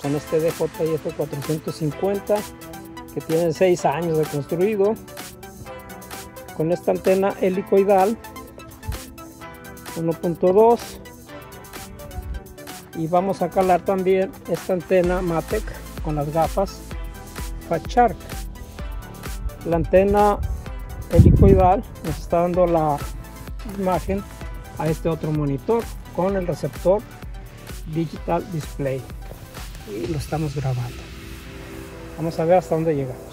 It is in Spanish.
con este DJIF 450 que tiene 6 años de construido con esta antena helicoidal 1.2 y vamos a calar también esta antena Matec con las gafas Shark la antena helicoidal nos está dando la imagen a este otro monitor con el receptor digital display. Y lo estamos grabando. Vamos a ver hasta dónde llegamos